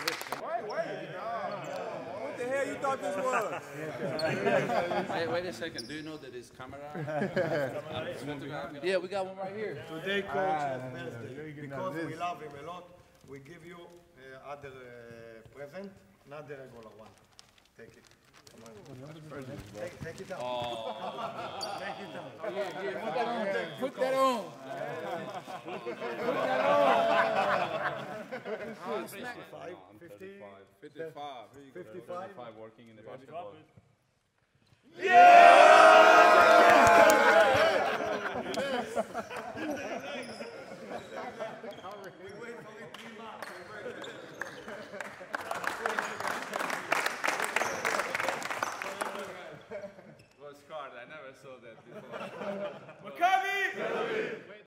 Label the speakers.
Speaker 1: Wait, wait. No. What the hell you thought this was?
Speaker 2: wait, wait a second. Do you know that it's camera? yeah, we got one right here.
Speaker 3: Today, coach,
Speaker 4: ah,
Speaker 3: because we love him a lot, we give you uh, other uh, present, not the regular one. Take it. Take, take it down.
Speaker 2: Oh. Oh, put that on. Put that on.
Speaker 3: Put that on.
Speaker 1: Ah, 55, no, I'm 35.
Speaker 3: 55.
Speaker 5: 55. working in the basketball. Yeah! Well, Scott, I never saw that before.